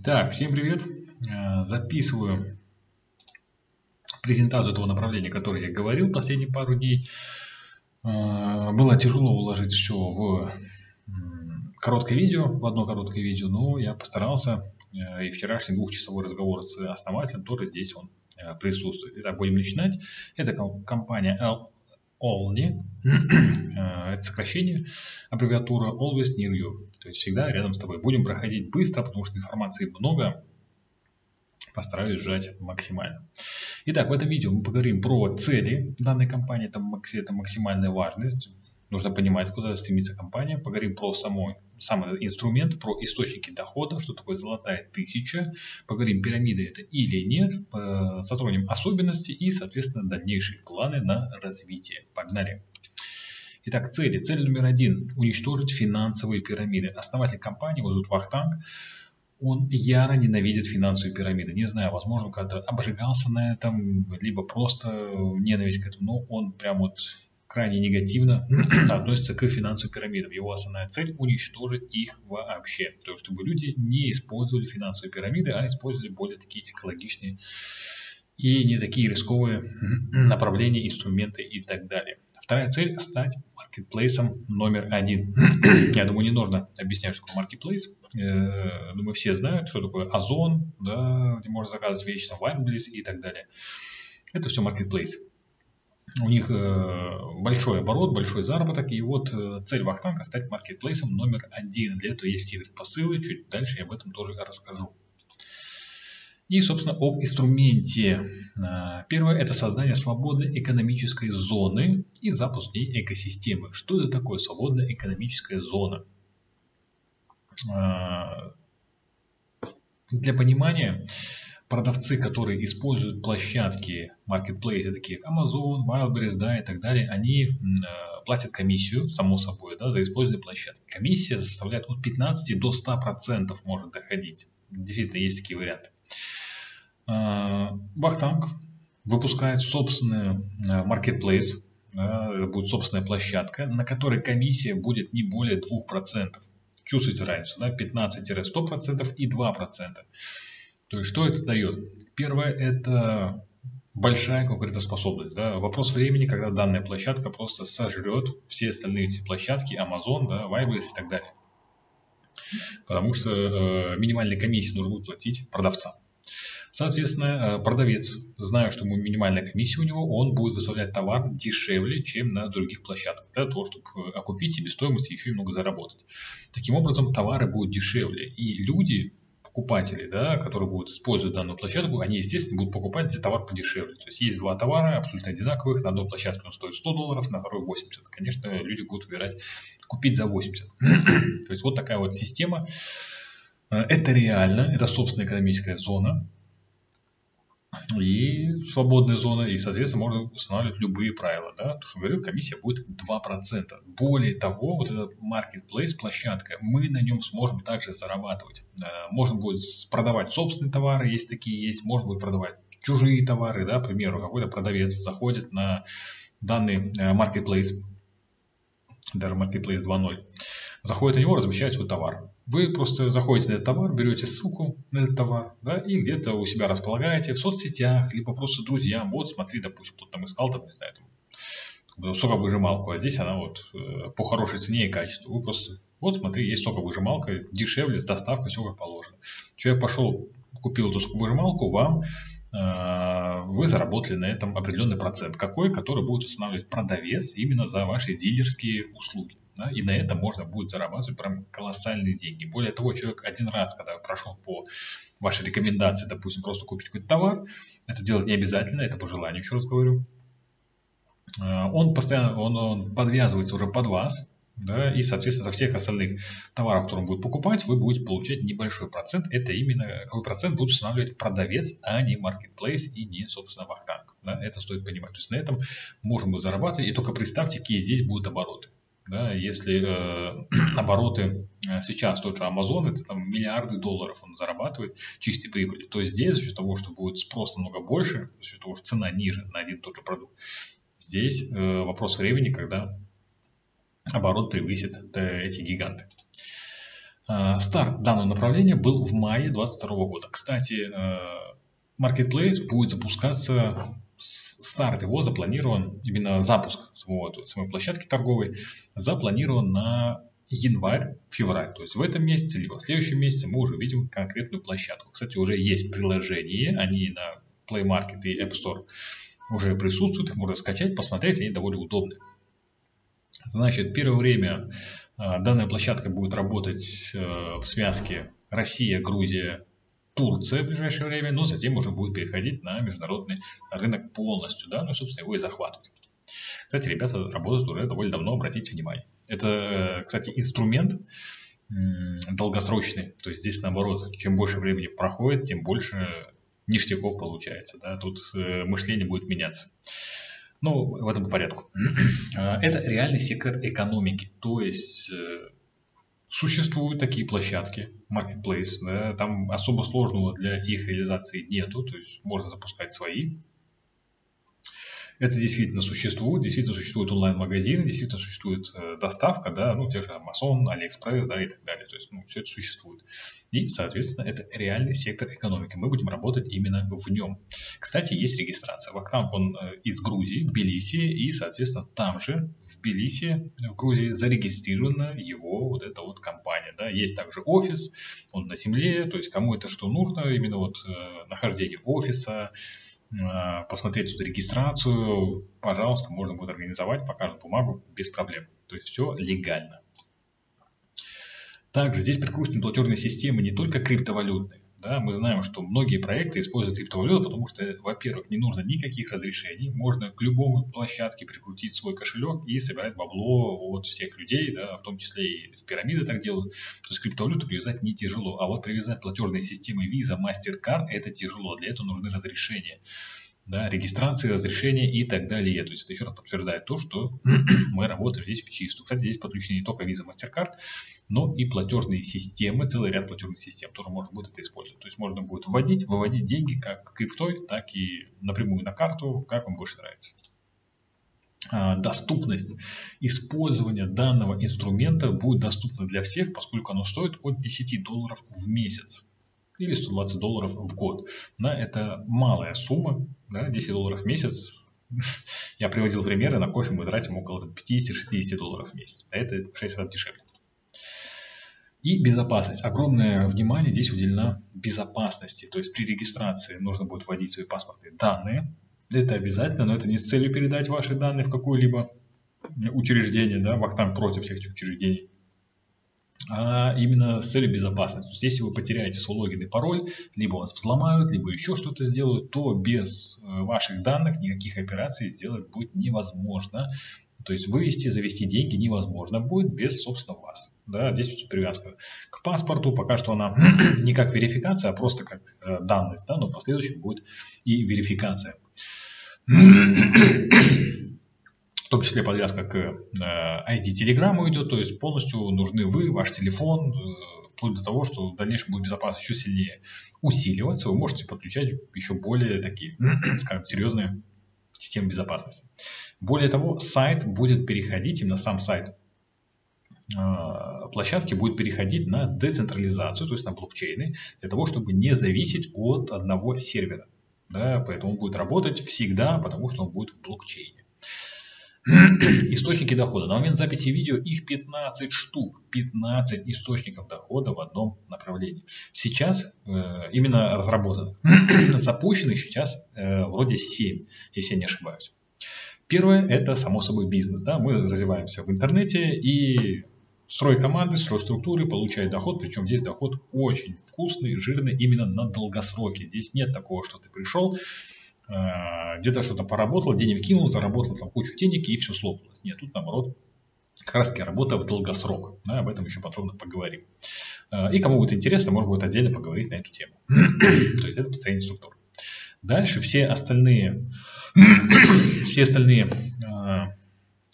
Итак, всем привет! Э, записываю презентацию этого направления, которое я говорил последние пару дней. Э, было тяжело уложить все в короткое видео, в одно короткое видео, но я постарался. Э, и вчерашний двухчасовой разговор с основателем тоже здесь он присутствует. Итак, будем начинать. Это компания Olney, это сокращение, аббревиатура Always Near You, то есть всегда рядом с тобой. Будем проходить быстро, потому что информации много, постараюсь сжать максимально. Итак, в этом видео мы поговорим про цели данной компании, это, это максимальная важность, нужно понимать, куда стремится компания, поговорим про самой сам инструмент, про источники дохода, что такое золотая тысяча, поговорим, пирамида это или нет, э, затронем особенности и, соответственно, дальнейшие планы на развитие. Погнали! Итак, цели. Цель номер один – уничтожить финансовые пирамиды. Основатель компании, его зовут Вахтанг, он яро ненавидит финансовые пирамиды. Не знаю, возможно, когда обжигался на этом, либо просто ненависть к этому, но он прям вот крайне негативно относится к финансовым пирамидам. Его основная цель – уничтожить их вообще. То есть, чтобы люди не использовали финансовые пирамиды, а использовали более такие экологичные и не такие рисковые направления, инструменты и так далее. Вторая цель – стать маркетплейсом номер один. Я думаю, не нужно объяснять, что такое маркетплейс. Э, думаю, все знают, что такое Озон, да, где можно заказывать вещи, там, Wildberries и так далее. Это все маркетплейс у них э, большой оборот, большой заработок, и вот э, цель Вахтанга стать маркетплейсом номер один. Для этого есть все предпосылы, чуть дальше я об этом тоже расскажу. И, собственно, об инструменте. Э, первое – это создание свободной экономической зоны и запуск ней экосистемы. Что это такое свободная экономическая зона? Для понимания, продавцы, которые используют площадки marketplace, такие как Amazon, Wildberries, да, и так далее, они э, платят комиссию, само собой, да, за использование площадки. Комиссия составляет от 15 до 100 процентов может доходить. Действительно, есть такие варианты. Э, Бахтанг выпускает собственный э, marketplace, да, будет собственная площадка, на которой комиссия будет не более 2%. Чувствуете разницу, да, 15-100% и 2%. То есть, что это дает? Первое – это большая конкурентоспособность. Да? Вопрос времени, когда данная площадка просто сожрет все остальные эти площадки, Amazon, да, Wildberries и так далее. Потому что э, минимальные комиссии нужно будет платить продавцам. Соответственно, э, продавец, зная, что ему минимальная комиссия у него, он будет выставлять товар дешевле, чем на других площадках, для того, чтобы э, окупить себестоимость и еще немного заработать. Таким образом, товары будут дешевле, и люди покупатели, да, которые будут использовать данную площадку, они, естественно, будут покупать за товар подешевле. То есть есть два товара абсолютно одинаковых, на одной площадке он стоит 100 долларов, на второй 80. Конечно, люди будут выбирать купить за 80. То есть вот такая вот система. Э, это реально, это собственная экономическая зона, и свободная зона, и, соответственно, можно устанавливать любые правила, да, то, что говорю, комиссия будет 2%. Более того, вот этот marketplace, площадка, мы на нем сможем также зарабатывать. Э, можно будет продавать собственные товары, есть такие есть, можно будет продавать чужие товары, да, к примеру, какой-то продавец заходит на данный э, marketplace, даже marketplace 2.0, заходит на него, размещает свой товар. Вы просто заходите на этот товар, берете ссылку на этот товар, да, и где-то у себя располагаете в соцсетях, либо просто друзьям. Вот, смотри, допустим, кто-то там искал, там, не знаю, там, соковыжималку, а здесь она вот э, по хорошей цене и качеству. Вы просто, вот смотри, есть соковыжималка, дешевле, с доставкой, все как положено. Человек пошел, купил эту соковыжималку, вам э, вы заработали на этом определенный процент. Какой? Который будет устанавливать продавец именно за ваши дилерские услуги. Да, и на этом можно будет зарабатывать прям колоссальные деньги. Более того, человек один раз, когда прошел по вашей рекомендации, допустим, просто купить какой-то товар, это делать не обязательно, это по желанию, еще раз говорю, э, он постоянно, он, он подвязывается уже под вас, да, и, соответственно, за всех остальных товаров, которые он будет покупать, вы будете получать небольшой процент. Это именно какой процент будет устанавливать продавец, а не marketplace и не, собственно, вахтанг. Да, это стоит понимать. То есть на этом можно будет зарабатывать, и только представьте, какие здесь будут обороты. Да, если э, обороты э, сейчас тот же Amazon, это там миллиарды долларов он зарабатывает чистой прибыли, то здесь за счет того, что будет спрос намного больше, за счет того, что цена ниже на один и тот же продукт, здесь э, вопрос времени, когда оборот превысит э, эти гиганты. Э, старт данного направления был в мае 2022 года. Кстати, Marketplace будет запускаться, старт его запланирован, именно запуск самого, самой площадки торговой, запланирован на январь-февраль. То есть в этом месяце, либо в следующем месяце мы уже видим конкретную площадку. Кстати, уже есть приложения, они на Play Market и App Store уже присутствуют, их можно скачать, посмотреть, они довольно удобны. Значит, первое время а, данная площадка будет работать э, в связке Россия, Грузия, Турция в ближайшее время, но затем уже будет переходить на международный рынок полностью, да, ну, собственно, его и захватывать. Кстати, ребята работают уже довольно давно, обратите внимание. Это, кстати, инструмент долгосрочный, то есть здесь наоборот, чем больше времени проходит, тем больше ништяков получается, да, тут э, мышление будет меняться. Ну, в этом по порядку. А, это реальный сектор экономики. То есть э, существуют такие площадки, marketplace, да, там особо сложного для их реализации нету, то есть можно запускать свои, это действительно существует, действительно существует онлайн-магазин, действительно существует э, доставка, да, ну, те же Amazon, AliExpress, да, и так далее. То есть, ну, все это существует. И, соответственно, это реальный сектор экономики. Мы будем работать именно в нем. Кстати, есть регистрация. Вахтанг, он э, из Грузии, Тбилиси, и, соответственно, там же, в Тбилиси, в Грузии, зарегистрирована его вот эта вот компания, да. Есть также офис, он на земле, то есть, кому это что нужно, именно вот э, нахождение офиса, Э, посмотреть тут регистрацию, пожалуйста, можно будет организовать, покажут бумагу без проблем. То есть все легально. Также здесь прикручены платежные системы не только криптовалютные, да, мы знаем, что многие проекты используют криптовалюту, потому что, во-первых, не нужно никаких разрешений, можно к любому площадке прикрутить свой кошелек и собирать бабло от всех людей, да, в том числе и в пирамиды так делают. То есть криптовалюту привязать не тяжело, а вот привязать платежные системы Visa, MasterCard это тяжело, для этого нужны разрешения да, регистрации, разрешения и так далее. То есть это еще раз подтверждает то, что мы работаем здесь в чистую. Кстати, здесь подключены не только Visa, MasterCard, но и платежные системы, целый ряд платежных систем тоже можно будет это использовать. То есть можно будет вводить, выводить деньги как криптой, так и напрямую на карту, как вам больше нравится. А, доступность использования данного инструмента будет доступна для всех, поскольку оно стоит от 10 долларов в месяц или 120 долларов в год. Да, это малая сумма, да, 10 долларов в месяц. Я приводил примеры, на кофе мы тратим около 50-60 долларов в месяц. А это в 6 раз дешевле. И безопасность. Огромное внимание здесь уделено безопасности. То есть при регистрации нужно будет вводить свои паспортные данные. Это обязательно, но это не с целью передать ваши данные в какое-либо учреждение, да, Вахтанг против всех этих учреждений а именно с целью безопасности. То есть, если вы потеряете свой логин и пароль, либо вас взломают, либо еще что-то сделают, то без э, ваших данных никаких операций сделать будет невозможно. То есть вывести, завести деньги невозможно будет без, собственно, вас. Да, здесь привязка к паспорту, пока что она не как верификация, а просто как э, данность, да, но в последующем будет и верификация в том числе подвязка к ID э, телеграмму идет, то есть полностью нужны вы, ваш телефон, э, вплоть до того, что в дальнейшем будет безопасность еще сильнее усиливаться, вы можете подключать еще более такие, скажем, серьезные системы безопасности. Более того, сайт будет переходить, именно сам сайт э, площадки будет переходить на децентрализацию, то есть на блокчейны, для того, чтобы не зависеть от одного сервера. Да, поэтому он будет работать всегда, потому что он будет в блокчейне. Источники дохода. На момент записи видео их 15 штук. 15 источников дохода в одном направлении. Сейчас э, именно разработанных. Запущенных сейчас э, вроде 7, если я не ошибаюсь. Первое – это, само собой, бизнес. Да? Мы развиваемся в интернете и строй команды, строй структуры, получает доход, причем здесь доход очень вкусный, жирный именно на долгосроке. Здесь нет такого, что ты пришел, где-то что-то поработал, денег кинул, заработал там кучу денег и все слопалось. Нет, тут наоборот как раз таки работа в долгосрок. Да, об этом еще подробно поговорим. Э, и кому будет интересно, может будет отдельно поговорить на эту тему. То есть это построение структур. Дальше все остальные, все остальные э,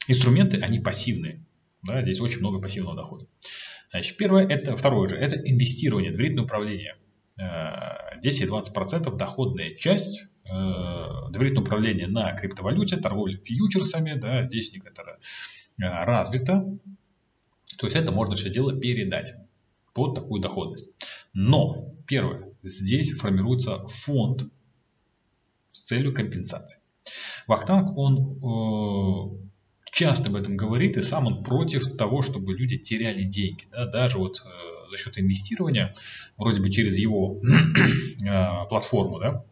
инструменты, они пассивные. Да, здесь очень много пассивного дохода. Значит, первое, это, второе же, это инвестирование, доверительное управление. 10-20% доходная часть Э, доверительное управление на криптовалюте, торговля фьючерсами, да, здесь некоторое э, развито. То есть это можно все дело передать. под такую доходность. Но, первое, здесь формируется фонд с целью компенсации. Вахтанг, он э, часто об этом говорит, и сам он против того, чтобы люди теряли деньги. Да? Даже вот э, за счет инвестирования, вроде бы через его э, платформу, да,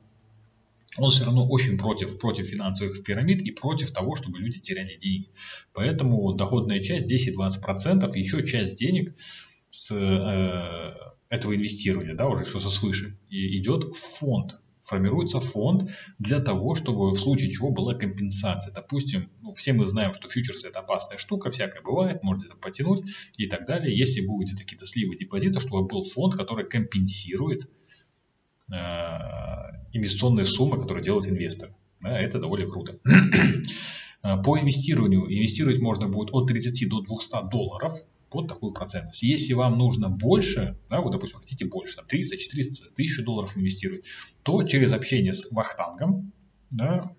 он все равно очень против, против финансовых пирамид и против того, чтобы люди теряли деньги. Поэтому доходная часть 10-20%, еще часть денег с э, этого инвестирования, да, уже что-то свыше, и идет в фонд. Формируется фонд для того, чтобы в случае чего была компенсация. Допустим, ну, все мы знаем, что фьючерсы это опасная штука, всякое бывает, можете это потянуть и так далее. Если будете какие-то сливы депозита, чтобы был фонд, который компенсирует инвестиционные суммы, которые делают инвесторы. Да, это довольно круто. По инвестированию инвестировать можно будет от 30 до 200 долларов под такую процентность. Если вам нужно больше, да, вы, допустим, хотите больше, там 300, 400, 1000 долларов инвестировать, то через общение с Вахтангом, да,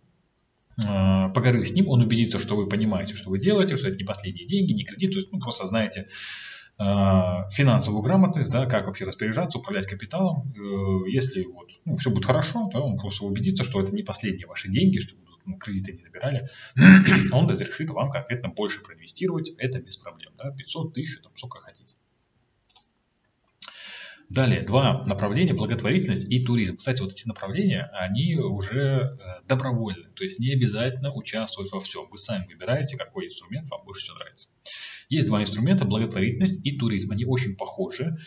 э, поговорив с ним, он убедится, что вы понимаете, что вы делаете, что это не последние деньги, не кредит, то есть ну, просто знаете э, финансовую грамотность, да, как вообще распоряжаться, управлять капиталом. Э, если вот, ну, все будет хорошо, то он просто убедится, что это не последние ваши деньги, что ну, кредиты не набирали, он разрешит вам конкретно больше проинвестировать, это без проблем, да, 500, 1000, там, сколько хотите. Далее, два направления, благотворительность и туризм. Кстати, вот эти направления, они уже э, добровольны, то есть не обязательно участвовать во всем. Вы сами выбираете, какой инструмент вам больше всего нравится. Есть два инструмента, благотворительность и туризм. Они очень похожи.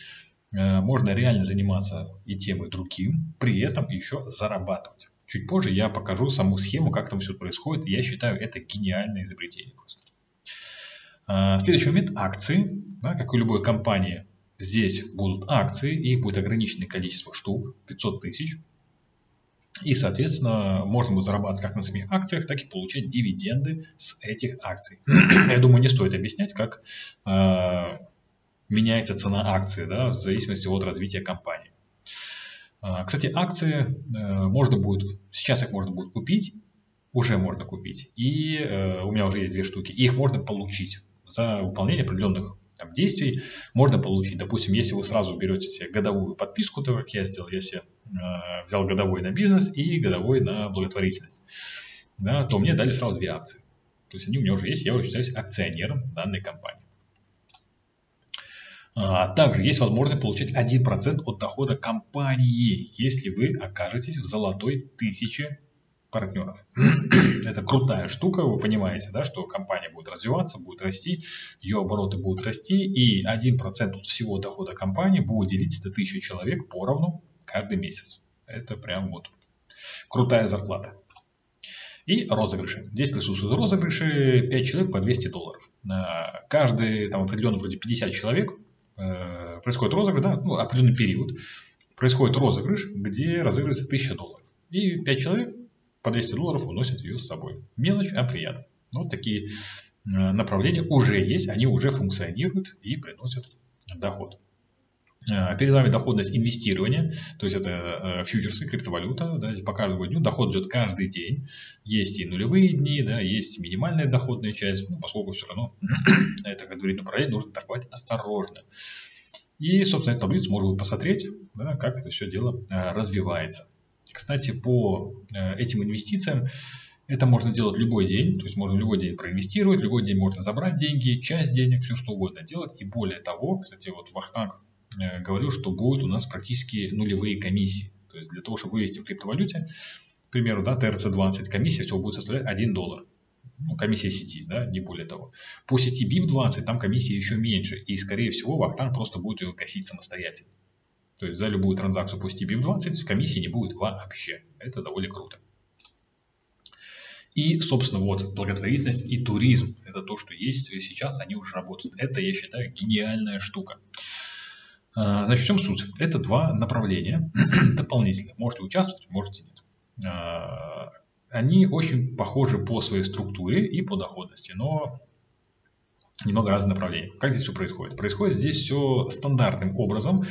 Э, можно реально заниматься и тем, и другим, при этом еще зарабатывать. Чуть позже я покажу саму схему, как там все происходит. Я считаю, это гениальное изобретение просто. А, следующий момент – акции. Как у любой компании, здесь будут акции, их будет ограниченное количество штук, 500 тысяч. И, соответственно, можно будет зарабатывать как на самих акциях, так и получать дивиденды с этих акций. Я думаю, не стоит объяснять, как э, меняется цена акции да, в зависимости от развития компании. А, кстати, акции э, можно будет, сейчас их можно будет купить, уже можно купить. И э, у меня уже есть две штуки. И их можно получить за выполнение определенных там, действий. Можно получить, допустим, если вы сразу берете себе годовую подписку, то как я сделал, я себе э, взял годовой на бизнес и годовой на благотворительность, да, то мне дали сразу две акции. То есть они у меня уже есть, я уже считаюсь акционером данной компании. А, также есть возможность получать 1% от дохода компании, если вы окажетесь в золотой тысяче партнеров. Это крутая штука, вы понимаете, да, что компания будет развиваться, будет расти, ее обороты будут расти, и 1% от всего дохода компании будет делиться до 1000 человек поровну каждый месяц. Это прям вот крутая зарплата. И розыгрыши. Здесь присутствуют розыгрыши 5 человек по 200 долларов. Каждый, там определенно вроде 50 человек Э, происходит розыгрыш, да, ну, определенный период, происходит розыгрыш, где разыгрывается 1000 долларов. И 5 человек по 200 долларов уносят ее с собой. Мелочь, а приятно. Ну, вот такие э, направления уже есть, они уже функционируют и приносят доход. Э, перед вами доходность инвестирования, то есть это э, фьючерсы, криптовалюта, да, по каждому дню доход идет каждый день. Есть и нулевые дни, да, есть минимальная доходная часть, ну, поскольку все равно это, как говорит направление, нужно торговать осторожно. И, собственно, эту таблицу можно посмотреть, да, как это все дело развивается. Кстати, по этим инвестициям это можно делать любой день, то есть можно любой день проинвестировать, любой день можно забрать деньги, часть денег, все что угодно делать. И более того, кстати, вот Вахтанг Э, говорил, что будут у нас практически нулевые комиссии. То есть для того, чтобы вывести в криптовалюте, к примеру, да, TRC20, комиссия всего будет составлять 1 доллар. Ну, комиссия сети, да, не более того. По сети BIP20 там комиссия еще меньше, и, скорее всего, Вахтанг просто будет ее косить самостоятельно. То есть за любую транзакцию по сети BIP20 комиссии не будет вообще. Это довольно круто. И, собственно, вот благотворительность и туризм. Это то, что есть сейчас, они уже работают. Это, я считаю, гениальная штука. А, значит, в чем суть? Это два направления дополнительных. Можете участвовать, можете нет. А, они очень похожи по своей структуре и по доходности, но немного разных направлений. Как здесь все происходит? Происходит здесь все стандартным образом,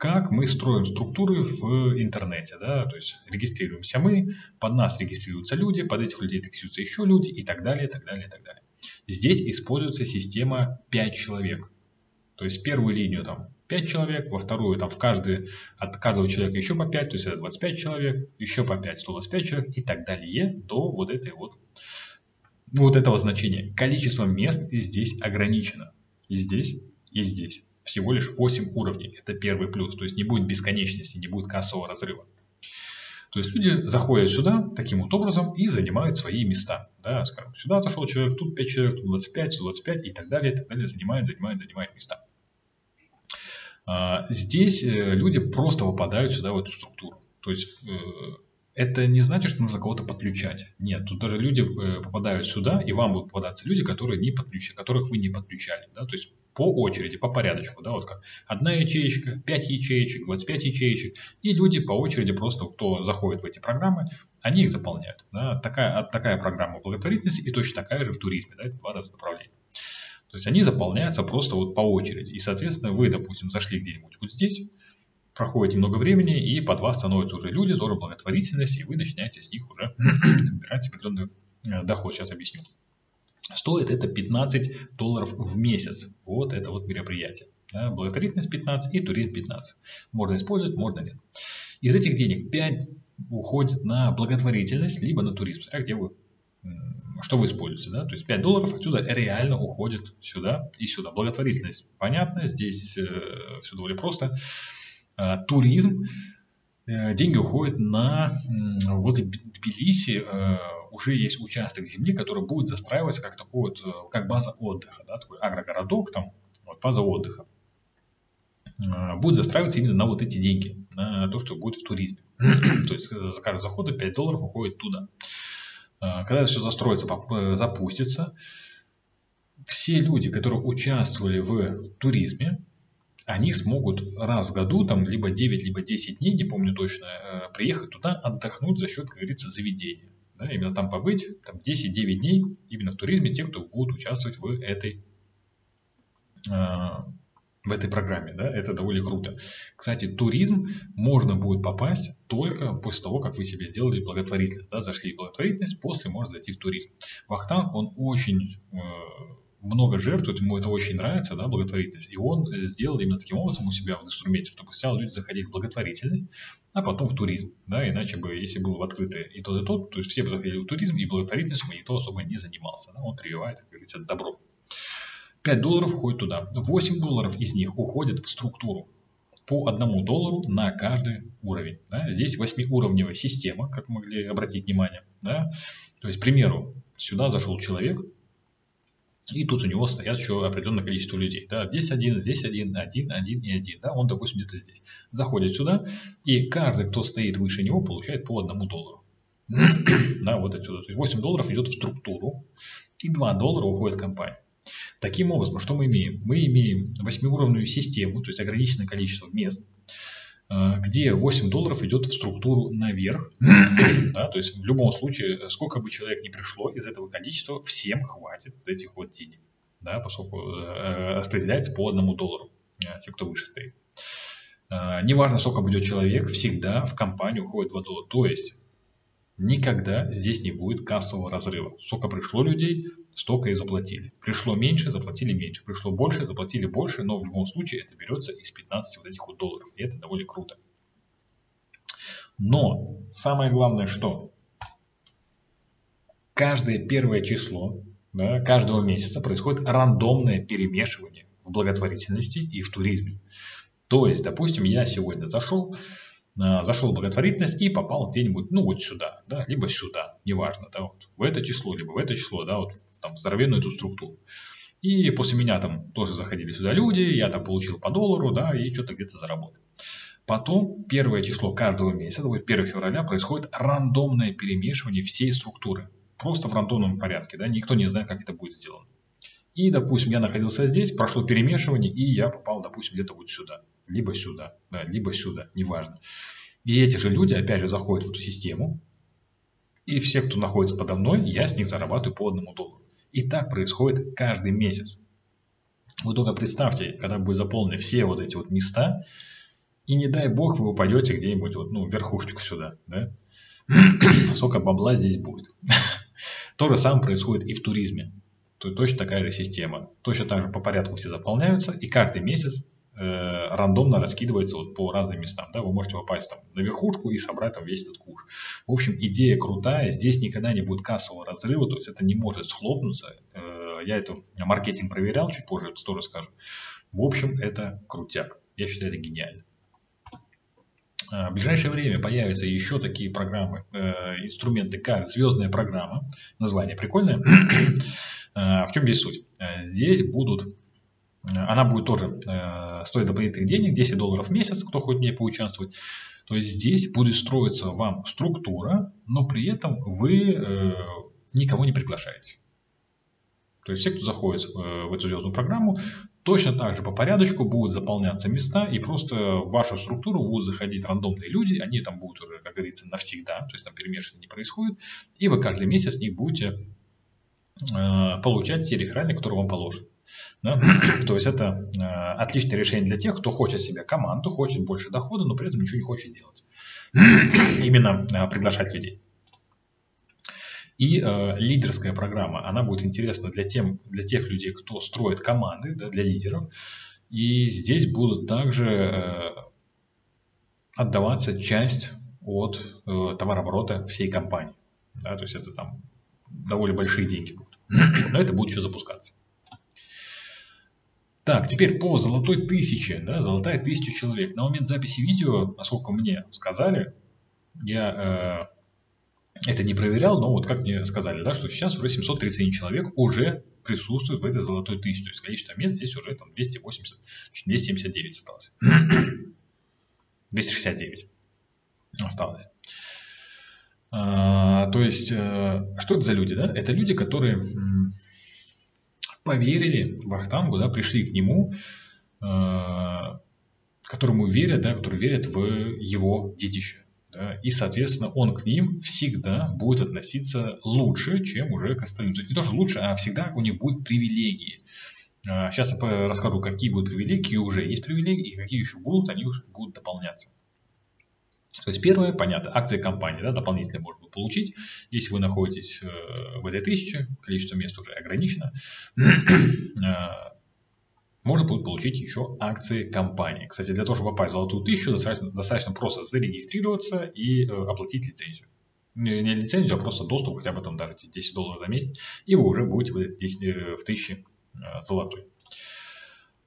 как мы строим структуры в интернете. Да? То есть регистрируемся мы, под нас регистрируются люди, под этих людей регистрируются еще люди и так далее, и так далее, и так далее. Здесь используется система 5 человек. То есть первую линию там 5 человек, во вторую там в каждый, от каждого человека еще по 5, то есть это 25 человек, еще по 5, 125 человек и так далее до вот этой вот, вот этого значения. Количество мест здесь ограничено. И здесь, и здесь. Всего лишь 8 уровней. Это первый плюс. То есть не будет бесконечности, не будет кассового разрыва. То есть люди заходят сюда таким вот образом и занимают свои места. Да, скажем, сюда зашел человек, тут 5 человек, тут 25, тут 25 и так далее, и так далее, занимает, занимает, занимает места. А, здесь э, люди просто попадают сюда в эту структуру. То есть э, это не значит, что нужно кого-то подключать. Нет, тут даже люди э, попадают сюда, и вам будут попадаться люди, которые не подключали, которых вы не подключали. Да? То есть по очереди, по порядочку, да, вот как одна ячеечка, 5 ячеечек, 25 ячеечек, и люди по очереди просто, кто заходит в эти программы, они их заполняют. Да. Такая, такая программа благотворительности и точно такая же в туризме, да, это два разных направления. То есть они заполняются просто вот по очереди. И, соответственно, вы, допустим, зашли где-нибудь вот здесь, проходит немного времени, и под вас становятся уже люди, тоже благотворительность, и вы начинаете с них уже набирать определенный э, доход. Сейчас объясню. Стоит это 15 долларов в месяц. Вот это вот мероприятие. Да, благотворительность 15 и туризм 15. Можно использовать, можно нет. Из этих денег 5 уходит на благотворительность, либо на туризм, смотря где вы, что вы используете. Да? То есть 5 долларов отсюда реально уходит сюда и сюда. Благотворительность, понятно, здесь э, все довольно просто. А, туризм, э, деньги уходят на, возле Тбилиси, э, уже есть участок земли, который будет застраиваться как такой вот, э, как база отдыха, да, такой агрогородок там, вот база отдыха. Э, будет застраиваться именно на вот эти деньги, на то, что будет в туризме. то есть э, за каждый заход 5 долларов уходит туда. Когда это все застроится, запустится, все люди, которые участвовали в туризме, они смогут раз в году, там, либо 9, либо 10 дней, не помню точно, приехать туда, отдохнуть за счет, как говорится, заведения да, именно там побыть, там 10-9 дней именно в туризме, те, кто будут участвовать в этой, э, в этой программе, да, это довольно круто. Кстати, туризм можно будет попасть только после того, как вы себе сделали благотворительность, да, зашли в благотворительность, после можно зайти в туризм. Вахтанг, он очень э, много жертвует, ему это очень нравится, да, благотворительность. И он сделал именно таким образом у себя в инструменте, чтобы сначала люди заходили в благотворительность, а потом в туризм. Да, иначе бы, если был в открытое и тот, и тот, то есть все бы заходили в туризм, и благотворительностью бы никто особо не занимался. Да, он прививает, как говорится, добро. 5 долларов уходит туда. 8 долларов из них уходит в структуру по одному доллару на каждый уровень. Да? Здесь восьмиуровневая система, как могли обратить внимание. Да? То есть, к примеру, сюда зашел человек, и тут у него стоят еще определенное количество людей. Да, здесь один, здесь один, один, один и один. Да, он, допустим, где-то здесь. Заходит сюда, и каждый, кто стоит выше него, получает по одному доллару. да, вот отсюда. То есть 8 долларов идет в структуру, и 2 доллара уходит в компанию. Таким образом, что мы имеем? Мы имеем восьмиуровневую систему, то есть ограниченное количество мест, где 8 долларов идет в структуру наверх. да, то есть в любом случае, сколько бы человек ни пришло, из этого количества всем хватит этих вот денег. Да, поскольку э, распределяется по одному доллару, э, те, кто выше стоит. Э, неважно, сколько будет человек, всегда в компанию уходит 2 доллара. То есть никогда здесь не будет кассового разрыва. Сколько пришло людей, столько и заплатили. Пришло меньше, заплатили меньше. Пришло больше, заплатили больше, но в любом случае это берется из 15 вот этих вот долларов. И это довольно круто. Но самое главное, что каждое первое число да, каждого месяца происходит рандомное перемешивание в благотворительности и в туризме. То есть, допустим, я сегодня зашел, зашел в благотворительность и попал где-нибудь, ну, вот сюда, да, либо сюда, неважно, да, вот в это число, либо в это число, да, вот там, в здоровенную эту структуру. И после меня там тоже заходили сюда люди, я там получил по доллару, да, и что-то где-то заработал. Потом первое число каждого месяца, вот 1 февраля, происходит рандомное перемешивание всей структуры. Просто в рандомном порядке, да, никто не знает, как это будет сделано. И, допустим, я находился здесь, прошло перемешивание, и я попал, допустим, где-то вот сюда либо сюда, да, либо сюда, неважно. И эти же люди, опять же, заходят в эту систему, и все, кто находится подо мной, я с них зарабатываю по одному доллару. И так происходит каждый месяц. Вы только представьте, когда будет заполнены все вот эти вот места, и не дай бог вы упадете где-нибудь вот, ну, верхушечку сюда, да? Сколько бабла здесь будет. То же самое происходит и в туризме. То точно такая же система. Точно так же по порядку все заполняются, и каждый месяц э, рандомно раскидывается вот по разным местам. Да? Вы можете попасть там на верхушку и собрать там весь этот куш. В общем, идея крутая, здесь никогда не будет кассового разрыва, то есть это не может схлопнуться. Э, я эту маркетинг проверял, чуть позже это тоже скажу. В общем, это крутяк. Я считаю, это гениально. А, в ближайшее время появятся еще такие программы, э, инструменты, как звездная программа. Название прикольное. А, в чем здесь суть? А, здесь будут, она будет тоже э, стоить дополнительных денег, 10 долларов в месяц, кто хочет в ней поучаствовать. То есть здесь будет строиться вам структура, но при этом вы э, никого не приглашаете. То есть все, кто заходит в эту звездную программу, Точно так же по порядочку будут заполняться места, и просто в вашу структуру будут заходить рандомные люди, они там будут уже, как говорится, навсегда, то есть там перемешивание не происходит, и вы каждый месяц с них будете э, получать те реферальные, которые вам положены. Да? То есть это э, отличное решение для тех, кто хочет себе команду, хочет больше дохода, но при этом ничего не хочет делать. Именно э, приглашать людей. И э, лидерская программа, она будет интересна для, тем, для тех людей, кто строит команды, да, для лидеров. И здесь будут также э, отдаваться часть от э, товарооборота всей компании. Да, то есть это там довольно большие деньги будут. Но это будет еще запускаться. Так, теперь по золотой тысяче, да, золотая тысяча человек. На момент записи видео, насколько мне сказали, я э, это не проверял, но вот как мне сказали, да, что сейчас уже 731 человек уже присутствует в этой золотой тысяче. То есть количество мест здесь уже там 280, 279 осталось. 269 осталось. А, то есть, а, что это за люди? Да? Это люди, которые поверили в Ахтангу, да, пришли к нему, а, которому верят, да, которые верят в его детище да, и, соответственно, он к ним всегда будет относиться лучше, чем уже к остальным. То есть не то, что лучше, а всегда у них будут привилегии. Сейчас а, я расскажу, какие будут привилегии, уже есть привилегии, и какие еще будут, они будут дополняться. То есть первое, понятно, акции компании, да, дополнительно можно получить, если вы находитесь э, в этой тысяче, количество мест уже ограничено, а, можно будет получить еще акции компании. Кстати, для того, чтобы попасть в золотую тысячу, достаточно, достаточно просто зарегистрироваться и э, оплатить лицензию. Не, лицензию, а просто доступ, хотя бы там даже 10 долларов за месяц, и вы уже будете в, 10, э, в тысяче э, золотой.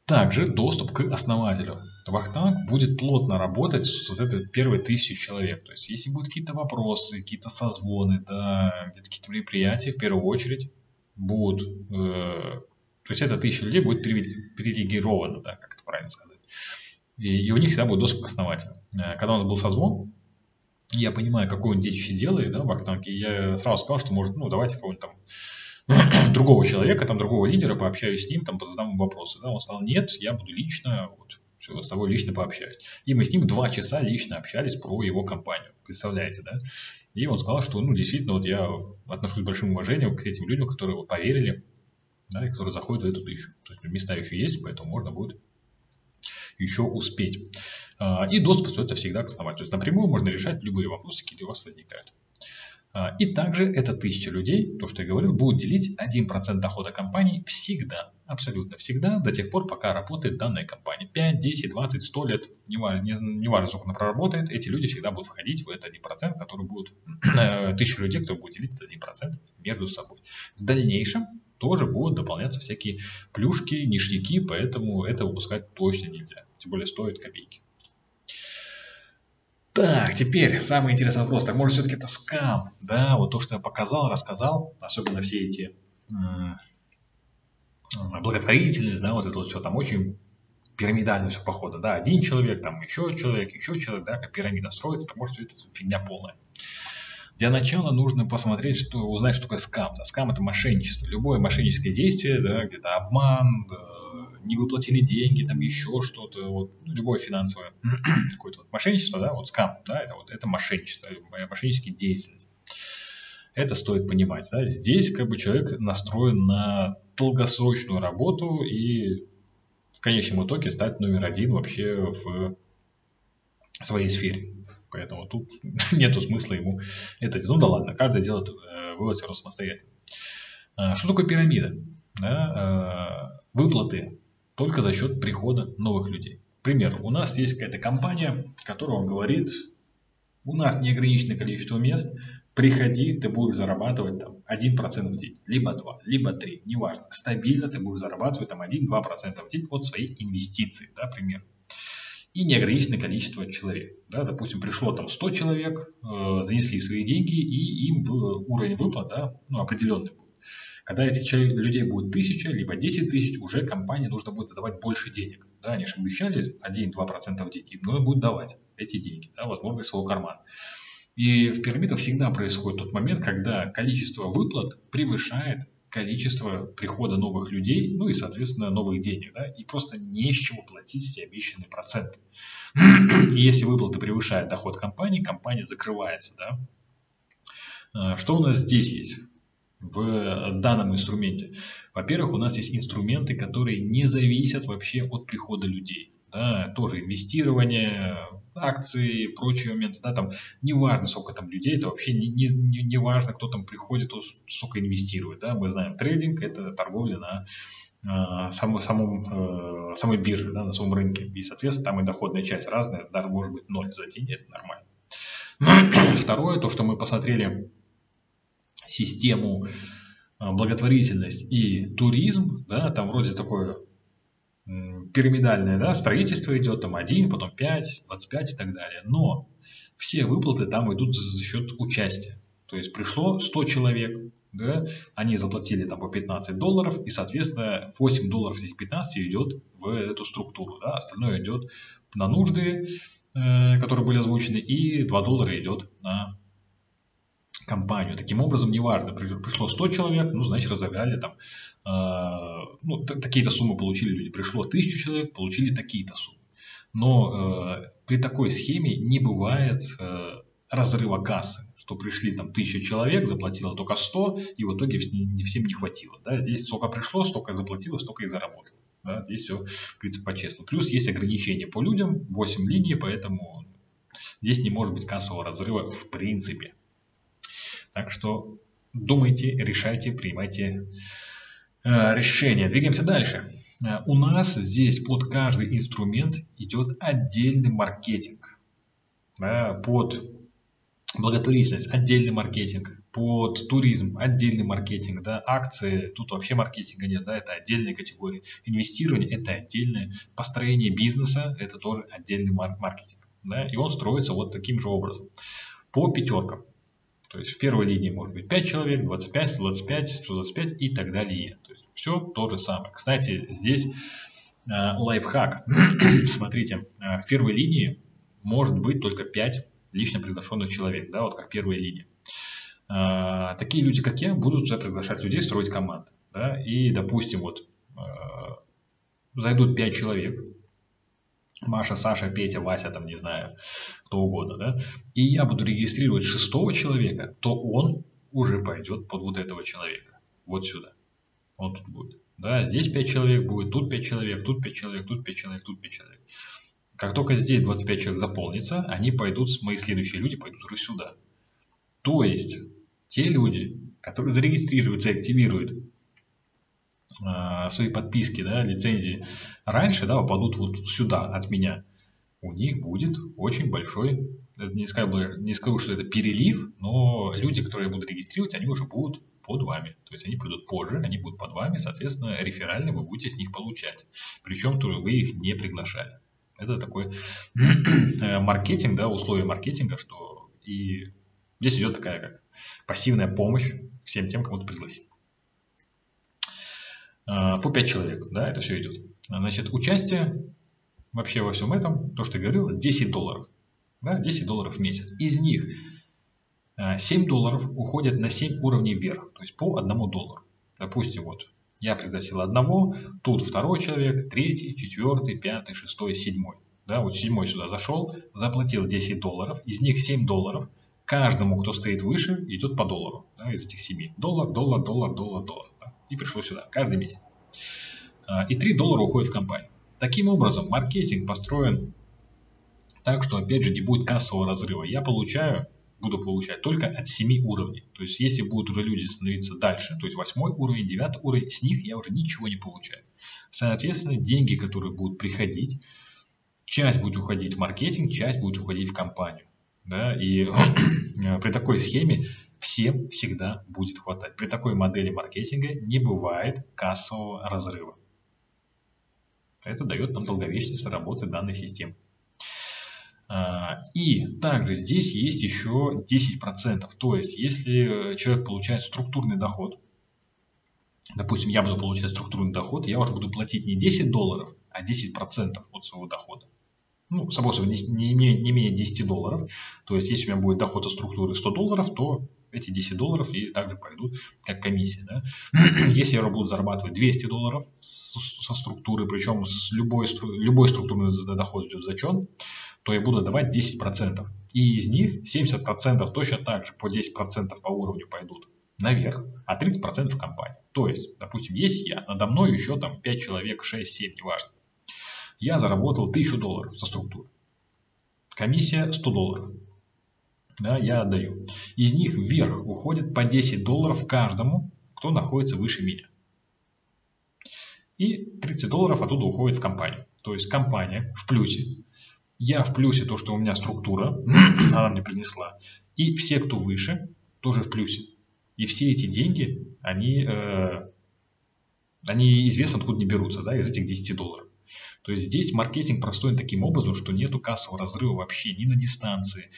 Также доступ к основателю. Вахтанг будет плотно работать с вот этой первой тысячей человек. То есть, если будут какие-то вопросы, какие-то созвоны, да, где-то какие-то мероприятия, в первую очередь будут э, то есть эта тысяча людей будет привилегирована, да, как это правильно сказать. И, и у них всегда будет доступ к основателю. Э, когда у нас был созвон, я понимаю, какое он детище делает, да, в Ахтанке, и я сразу сказал, что может, ну, давайте кого-нибудь там другого человека, там другого лидера, пообщаюсь с ним, там позадам вопросы. Да? Он сказал, нет, я буду лично, вот, все, с тобой лично пообщаюсь. И мы с ним два часа лично общались про его компанию, представляете, да? И он сказал, что, ну, действительно, вот я отношусь с большим уважением к этим людям, которые поверили да, и которые заходят в эту тысячу. То есть места еще есть, поэтому можно будет еще успеть. А, и доступ остается всегда к основанию. То есть напрямую можно решать любые вопросы, какие у вас возникают. А, и также эта тысяча людей, то, что я говорил, будет делить 1% дохода компании всегда, абсолютно всегда, до тех пор, пока работает данная компания. 5, 10, 20, 100 лет, неважно, не, важно сколько она проработает, эти люди всегда будут входить в этот 1%, который будет, э, тысяча людей, кто будет делить этот 1% между собой. В дальнейшем тоже будут дополняться всякие плюшки, ништяки, поэтому это выпускать точно нельзя. Тем более стоит копейки. Так, теперь самый интересный вопрос. Так может все-таки это скам? Да, вот то, что я показал, рассказал, особенно все эти благотворительность, да, вот это вот все там очень пирамидально все походу, да, один человек, там еще человек, еще человек, да, как пирамида строится, это может все это фигня полная. Для начала нужно посмотреть, что, узнать, что такое скам. Да, скам – это мошенничество. Любое мошенническое действие, да, где-то обман, да, не выплатили деньги, там еще что-то, вот, ну, любое финансовое какое-то вот мошенничество, да, вот скам, да, это вот это мошенничество, мошеннические деятельность. Это стоит понимать, да. Здесь как бы человек настроен на долгосрочную работу и в конечном итоге стать номер один вообще в своей сфере. Поэтому тут нету смысла ему это делать. Ну да ладно, каждый делает э, вывод все равно самостоятельно. А, что такое пирамида? да, выплаты только за счет прихода новых людей. К примеру, у нас есть какая-то компания, которая вам говорит, у нас неограниченное количество мест, приходи, ты будешь зарабатывать там 1% в день, либо 2, либо 3, неважно. Стабильно ты будешь зарабатывать там 1-2% в день от своей инвестиции, да, пример. И неограниченное количество человек. Да, допустим, пришло там 100 человек, э, занесли свои деньги, и им в, уровень выплат да, ну, определенный. Когда этих людей будет тысяча, либо 10 тысяч, уже компании нужно будет задавать больше денег. Да, они же обещали 1-2% в день, им нужно будет давать эти деньги, да, возможно, из своего кармана. И в пирамидах всегда происходит тот момент, когда количество выплат превышает количество прихода новых людей, ну и, соответственно, новых денег, да, и просто не с чего платить эти обещанные проценты. И если выплаты превышают доход компании, компания закрывается, да. А, что у нас здесь есть? В данном инструменте. Во-первых, у нас есть инструменты, которые не зависят вообще от прихода людей да, тоже инвестирование, акции, прочие моменты, да, там не важно, сколько там людей, это вообще не, не, не важно, кто там приходит, сколько инвестирует, да, мы знаем, трейдинг – это торговля на э, самом, самом, э, самой бирже, да, на самом рынке, и, соответственно, там и доходная часть разная, даже может быть ноль за день, это нормально. Второе, то, что мы посмотрели систему э, благотворительность и туризм, да, там вроде такое пирамидальное да, строительство идет, там 1, потом 5, 25 и так далее. Но все выплаты там идут за счет участия. То есть пришло 100 человек, да, они заплатили там по 15 долларов, и, соответственно, 8 долларов из этих 15 идет в эту структуру, да, остальное идет на нужды, э, которые были озвучены, и 2 доллара идет на компанию. Таким образом, неважно, пришло 100 человек, ну, значит, разыграли там, э, ну, такие-то суммы получили люди. Пришло 1000 человек, получили такие-то суммы. Но э, при такой схеме не бывает э, разрыва кассы, что пришли там 1000 человек, заплатило только 100, и в итоге не всем не хватило. Да? Здесь сколько пришло, столько заплатило, столько и заработало. Да? Здесь все, в принципе, по-честному. Плюс есть ограничения по людям, 8 линий, поэтому здесь не может быть кассового разрыва в принципе. Так что думайте, решайте, принимайте э, решения. Двигаемся дальше. Э, у нас здесь под каждый инструмент идет отдельный маркетинг. Под благотворительность отдельный маркетинг, под туризм отдельный маркетинг, да, акции, тут вообще маркетинга нет, да, это отдельная категория. Инвестирование – это отдельное, построение бизнеса – это тоже отдельный маркетинг, да, и он строится вот таким же образом. По пятеркам. То есть в первой линии может быть 5 человек, 25, 125, 125 и так далее. То есть все то же самое. Кстати, здесь э, лайфхак. Смотрите, э, в первой линии может быть только 5 лично приглашенных человек, да, вот как первая линия. Э, такие люди, как я, будут уже приглашать людей, строить команды. Да, и, допустим, вот э, зайдут 5 человек, Маша, Саша, Петя, Вася, там, не знаю, кто угодно, да, и я буду регистрировать шестого человека, то он уже пойдет под вот этого человека, вот сюда, он тут будет. Да, здесь 5 человек будет, тут 5 человек, тут 5 человек, тут 5 человек, тут 5 человек. Как только здесь 25 человек заполнится, они пойдут, мои следующие люди пойдут уже сюда. То есть, те люди, которые зарегистрируются и активируют свои подписки, да, лицензии раньше, да, попадут вот сюда от меня, у них будет очень большой, не скажу, не скажу, что это перелив, но люди, которые будут регистрировать, они уже будут под вами. То есть они придут позже, они будут под вами, соответственно, реферально вы будете с них получать. Причем вы их не приглашали. Это такой э, маркетинг, да, условия маркетинга, что и здесь идет такая как пассивная помощь всем тем, кому ты пригласил. А, по 5 человек, да, это все идет. Значит, участие вообще во всем этом, то, что я говорил, 10 долларов. Да, 10 долларов в месяц. Из них 7 а, долларов уходят на 7 уровней вверх, то есть по 1 доллару. Допустим, вот я пригласил одного, тут второй человек, третий, четвертый, пятый, шестой, седьмой. Да, вот седьмой сюда зашел, заплатил 10 долларов, из них 7 долларов – каждому, кто стоит выше, идет по доллару да, из этих семи. Доллар, доллар, доллар, доллар, доллар. Да, и пришло сюда каждый месяц. А, и 3 доллара уходит в компанию. Таким образом, маркетинг построен так, что, опять же, не будет кассового разрыва. Я получаю буду получать только от 7 уровней. То есть, если будут уже люди становиться дальше, то есть 8 уровень, 9 уровень, с них я уже ничего не получаю. Соответственно, деньги, которые будут приходить, часть будет уходить в маркетинг, часть будет уходить в компанию. Да? И при такой схеме всем всегда будет хватать. При такой модели маркетинга не бывает кассового разрыва. Это дает нам долговечность работы данной системы. А, и также здесь есть еще 10%. То есть, если человек получает структурный доход, допустим, я буду получать структурный доход, я уже буду платить не 10 долларов, а 10% от своего дохода. Ну, само собой, не, не, имея, не менее 10 долларов. То есть, если у меня будет доход от структуры 100 долларов, то эти 10 долларов и также пойдут как комиссия. Да? Если я буду зарабатывать 200 долларов со структуры, причем с любой, любой структурный доход идет зачет, то я буду давать 10%. И из них 70% точно так же по 10% по уровню пойдут наверх, а 30% в компании. То есть, допустим, есть я, надо мной еще там 5 человек, 6, 7, неважно. Я заработал 1000 долларов со структуры. Комиссия 100 долларов да, я отдаю. Из них вверх уходит по 10 долларов каждому, кто находится выше меня. И 30 долларов оттуда уходит в компанию. То есть компания в плюсе. Я в плюсе то, что у меня структура, она мне принесла. И все, кто выше, тоже в плюсе. И все эти деньги, они, э, они известно откуда не берутся, да, из этих 10 долларов. То есть здесь маркетинг простой таким образом, что нету кассового разрыва вообще ни на дистанции,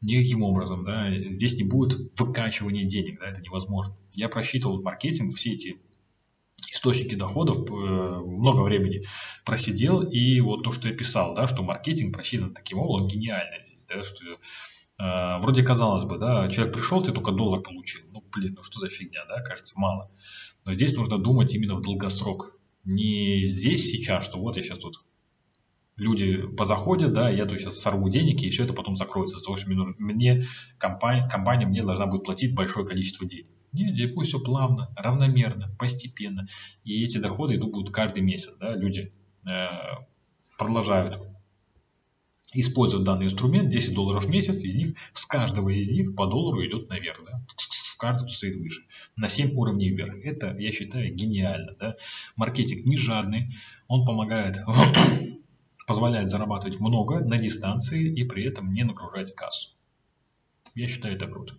никаким образом, да, здесь не будет выкачивания денег, да, это невозможно. Я просчитывал маркетинг, все эти источники доходов э, много времени просидел, и вот то, что я писал, да, что маркетинг просчитан таким образом, он гениальный здесь, да, что э, вроде казалось бы, да, человек пришел, ты только доллар получил, ну, блин, ну что за фигня, да, кажется, мало. Но здесь нужно думать именно в долгосрок, не здесь сейчас, что вот я сейчас тут люди позаходят, да, я тут сейчас сорву денег, и все это потом закроется, потому что мне, мне компания, компания мне должна будет платить большое количество денег. Нет, здесь пусть все плавно, равномерно, постепенно. И эти доходы идут будут каждый месяц. Да? Люди э, продолжают использовать данный инструмент, 10 долларов в месяц, из них, с каждого из них по доллару идет наверх. Да? Каждый стоит выше. На 7 уровней вверх. Это, я считаю, гениально. Да? Маркетинг не жадный, он помогает позволяет зарабатывать много на дистанции и при этом не нагружать кассу. Я считаю это круто.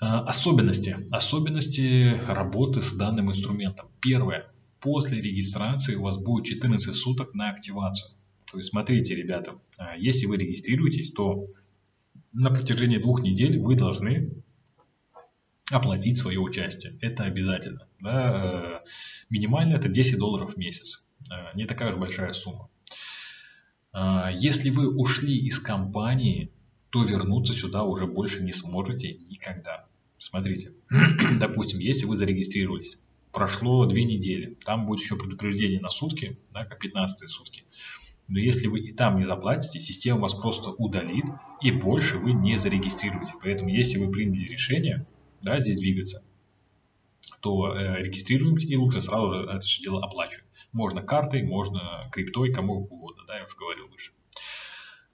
А, особенности. Особенности работы с данным инструментом. Первое. После регистрации у вас будет 14 суток на активацию. То есть смотрите, ребята, а, если вы регистрируетесь, то на протяжении двух недель вы должны оплатить свое участие. Это обязательно. Да? Э, минимально это 10 долларов в месяц. Э, не такая уж большая сумма. Э, если вы ушли из компании, то вернуться сюда уже больше не сможете никогда. Смотрите, допустим, если вы зарегистрировались, прошло две недели, там будет еще предупреждение на сутки, да, как 15 сутки. Но если вы и там не заплатите, система вас просто удалит, и больше вы не зарегистрируете. Поэтому, если вы приняли решение да, здесь двигаться, то э, регистрируемся и лучше сразу же это все дело оплачивать. Можно картой, можно криптой, кому угодно, да, я уже говорил выше.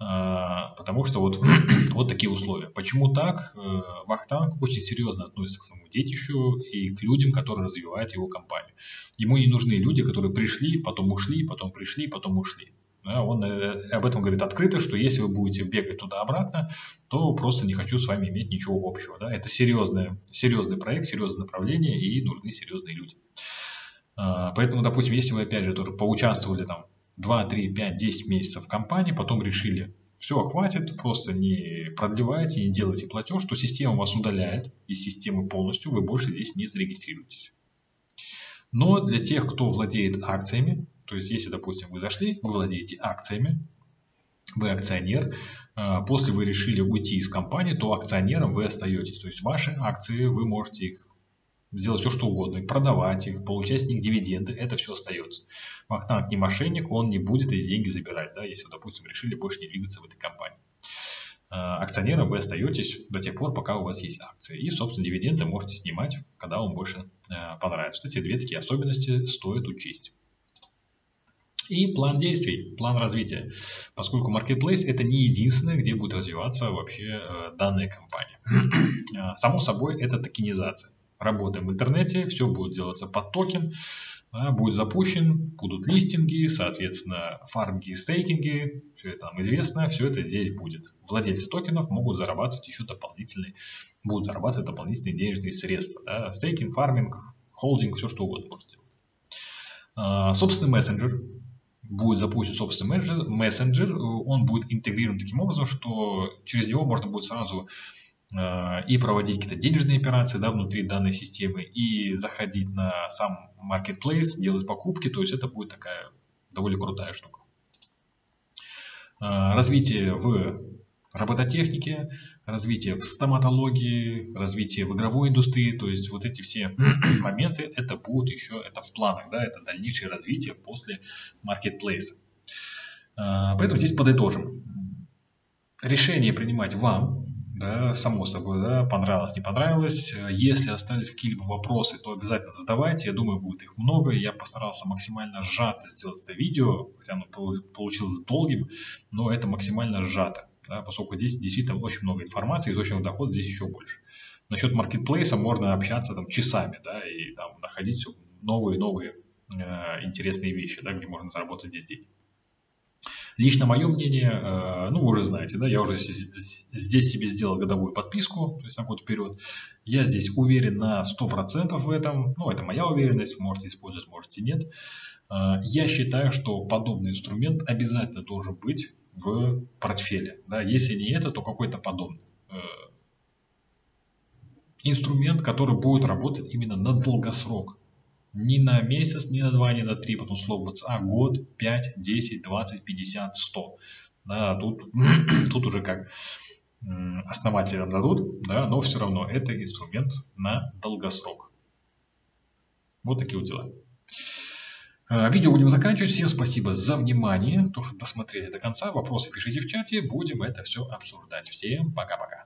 А, потому что вот, вот такие условия. Почему так? Э, Вахтанг очень серьезно относится к своему детищу и к людям, которые развивают его компанию. Ему не нужны люди, которые пришли, потом ушли, потом пришли, потом ушли. Он э, об этом говорит открыто, что если вы будете бегать туда-обратно, то просто не хочу с вами иметь ничего общего. Да? Это серьезный, серьезный проект, серьезное направление и нужны серьезные люди. А, поэтому, допустим, если вы опять же тоже поучаствовали там 2, 3, 5, 10 месяцев в компании, потом решили, все, хватит, просто не продлевайте, не делайте платеж, то система вас удаляет из системы полностью, вы больше здесь не зарегистрируетесь. Но для тех, кто владеет акциями, то есть, если, допустим, вы зашли, вы владеете акциями, вы акционер, а, после вы решили уйти из компании, то акционером вы остаетесь. То есть ваши акции, вы можете их сделать все, что угодно, продавать их, получать с них дивиденды, это все остается. Махнанг не мошенник, он не будет эти деньги забирать, да, если допустим, решили больше не двигаться в этой компании. А, акционером вы остаетесь до тех пор, пока у вас есть акции. И, собственно, дивиденды можете снимать, когда вам больше а, понравится. Вот эти две такие особенности стоит учесть. И план действий, план развития, поскольку маркетплейс это не единственное, где будет развиваться вообще э, данная компания. А, само собой, это токенизация. Работаем в интернете, все будет делаться под токен, будет запущен, будут листинги, соответственно, фарминги, стейкинги, все это нам известно, все это здесь будет. Владельцы токенов могут зарабатывать еще дополнительные, будут зарабатывать дополнительные денежные средства. Да, стейкинг, фарминг, холдинг, все что угодно можете делать. А, собственный мессенджер, будет запустен собственный мессенджер, мессенджер, он будет интегрирован таким образом, что через него можно будет сразу э, и проводить какие-то денежные операции да, внутри данной системы, и заходить на сам marketplace, делать покупки, то есть это будет такая довольно крутая штука. Э, развитие в робототехнике, развитие в стоматологии, развитие в игровой индустрии, то есть вот эти все моменты, это будут еще, это в планах, да, это дальнейшее развитие после маркетплейса. Поэтому здесь подытожим. Решение принимать вам, да, само собой, да, понравилось, не понравилось. Если остались какие-либо вопросы, то обязательно задавайте. Я думаю, будет их много. Я постарался максимально сжато сделать это видео, хотя оно получилось долгим, но это максимально сжато да, поскольку здесь действительно очень много информации, источников дохода здесь еще больше. Насчет маркетплейса можно общаться там часами, да, и там находить новые-новые э, интересные вещи, да, где можно заработать здесь деньги. Лично мое мнение, э, ну, вы уже знаете, да, я уже здесь себе сделал годовую подписку, то есть на год вперед. Я здесь уверен на 100% в этом, ну, это моя уверенность, можете использовать, можете нет. Э, я считаю, что подобный инструмент обязательно должен быть в портфеле. Да? Если не это, то какой-то подобный э, инструмент, который будет работать именно на долгосрок. Не на месяц, не на два, не на три, потом слово а год, 5, 10, 20, 50, 100. Да, тут, тут уже как основатели нам дадут, да, но все равно это инструмент на долгосрок. Вот такие вот дела. Э, видео будем заканчивать. Всем спасибо за внимание, то, что досмотрели до конца. Вопросы пишите в чате, будем это все обсуждать. Всем пока-пока.